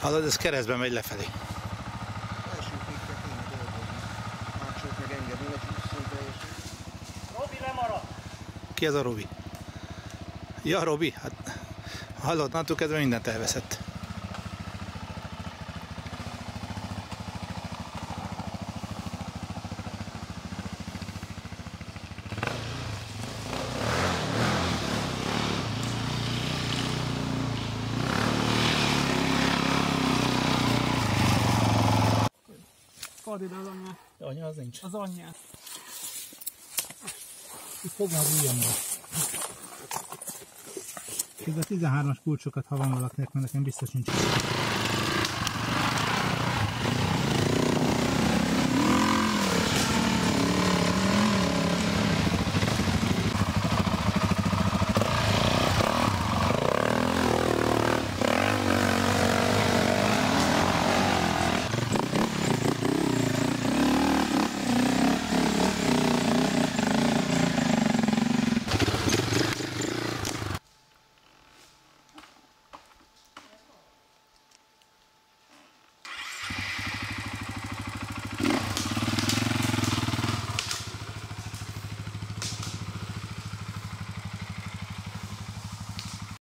Hallod, ez keresztben megy lefelé. Ki az a Robi? Ja, Robi, hát hallod, attól kezdve mindent elveszett. Add ide az anyját. Anya, az nincs. Az anyját. Itt fogom az ujjamba. Ez a 13-as kulcsokat, ha van valakinek, mert nekem biztos nincs.